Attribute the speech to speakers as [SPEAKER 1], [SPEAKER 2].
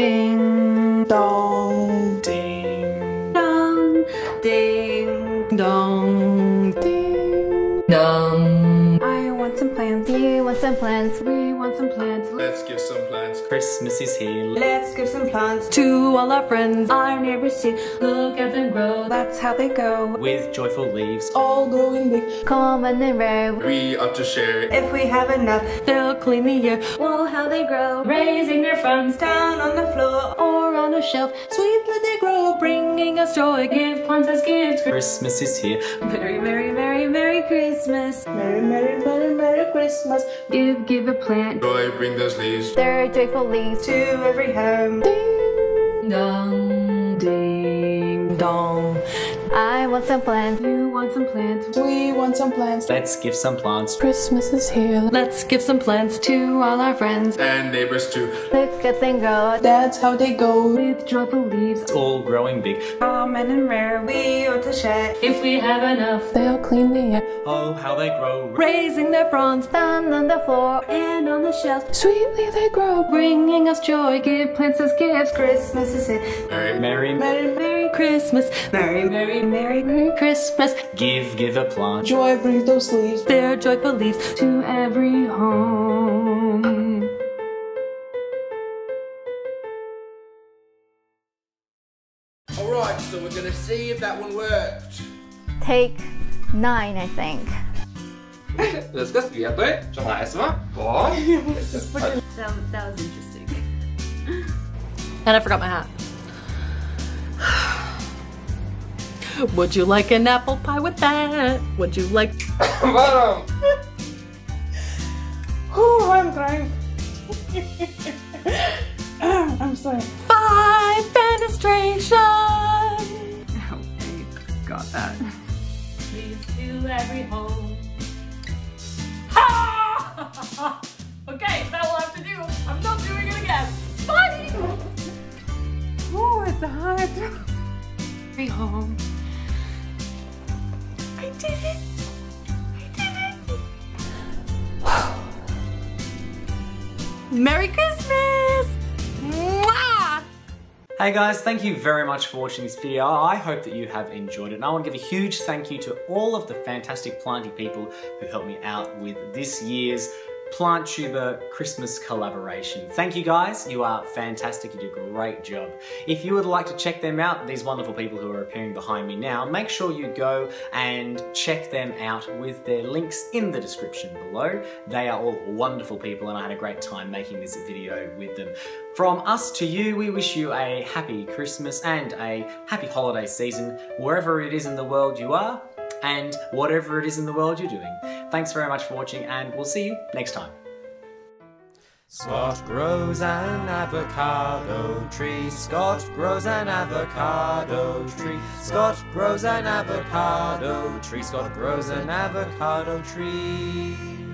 [SPEAKER 1] Ding
[SPEAKER 2] Dong.
[SPEAKER 1] ding
[SPEAKER 3] Dong, ding,
[SPEAKER 1] dong ding dong.
[SPEAKER 3] I want some plants.
[SPEAKER 4] You want some plants?
[SPEAKER 3] We want some plants.
[SPEAKER 5] Let's give some plants.
[SPEAKER 1] Christmas is here.
[SPEAKER 3] Let's give some plants.
[SPEAKER 1] To all our friends
[SPEAKER 3] Our neighbors too. Look at them grow. That's how they go.
[SPEAKER 1] with joyful leaves.
[SPEAKER 2] All growing big.
[SPEAKER 4] Common and rare.
[SPEAKER 5] We ought to share.
[SPEAKER 3] If we have enough,
[SPEAKER 1] They'll clean the air.
[SPEAKER 3] whoa, how they grow. Raising their fronds down on the floor.
[SPEAKER 1] or on a shelf,
[SPEAKER 2] Sweetly they grow.
[SPEAKER 1] bringing us joy.
[SPEAKER 3] Give plants as gifts.
[SPEAKER 1] Christmas is here.
[SPEAKER 3] Merry, merry, merry, merry Christmas.
[SPEAKER 2] Merry, merry, merry, merry Christmas.
[SPEAKER 3] Give, give a plant
[SPEAKER 5] Joy, bring those leaves.
[SPEAKER 4] Their joyful leaves.
[SPEAKER 3] to every home.
[SPEAKER 1] Ding, dong.
[SPEAKER 4] I want some plants.
[SPEAKER 3] You want some plants.
[SPEAKER 2] We want some plants.
[SPEAKER 1] Let's give some plants.
[SPEAKER 2] Christmas is here.
[SPEAKER 1] Let's give some plants to all our friends.
[SPEAKER 5] And neighbors too.
[SPEAKER 4] Look at them grow.
[SPEAKER 2] That's how they go.
[SPEAKER 3] With joyful leaves.
[SPEAKER 1] All growing big.
[SPEAKER 3] Common and rare. We ought to share. If we have enough.
[SPEAKER 2] They'll clean the air.
[SPEAKER 1] Oh, how they grow. Raising their fronds.
[SPEAKER 4] Down on the floor.
[SPEAKER 3] And on the shelf.
[SPEAKER 2] Sweetly they grow.
[SPEAKER 3] Bringing us joy. Give plants as gifts. Christmas is here.
[SPEAKER 5] Merry,
[SPEAKER 1] Merry,
[SPEAKER 2] Merry,
[SPEAKER 3] Merry
[SPEAKER 1] Christmas.
[SPEAKER 3] Merry, merry, merry, merry
[SPEAKER 1] Christmas. Give, give a plant.
[SPEAKER 2] joy brings those leaves.
[SPEAKER 1] Their joyful leaves.
[SPEAKER 3] to every home.
[SPEAKER 5] Alright, so we're gonna see if that one worked.
[SPEAKER 4] Take nine, I think.
[SPEAKER 6] Ønsker skvietøy, skjønner Hva?
[SPEAKER 3] That, that was interesting.
[SPEAKER 1] And I forgot my hat. Would you like an apple pie with that? Would you like
[SPEAKER 6] Hva da?
[SPEAKER 2] Oh, I'm crying. I'm sorry.
[SPEAKER 1] five fenestration?
[SPEAKER 3] Oh, okay, got that.
[SPEAKER 1] Leads to every home. Ha! okay, that will have to do. I'm not doing it again. Bye.
[SPEAKER 3] Oh, it's hard.
[SPEAKER 1] Every home. Merry Christmas! Mwah! Hey guys, thank you very much for watching this video. I hope that you have enjoyed it. And I want to give a huge thank you to all of the fantastic planty people who helped me out with this year's Planttuber Christmas collaboration. Thank you guys, you are fantastic, you did a great job. If you would like to check them out, these wonderful people who are appearing behind me now, make sure you go and check them out with their links in the description below. They are all wonderful people and I had a great time making this video with them. From us to you, we wish you a happy Christmas and a happy holiday season, wherever it is in the world you are, and whatever it is in the world you're doing. Thanks very much for watching, and we'll see you next time. Scott grows an avocado tree. Scott grows an avocado tree. Scott grows an avocado tree. Scott grows an avocado tree.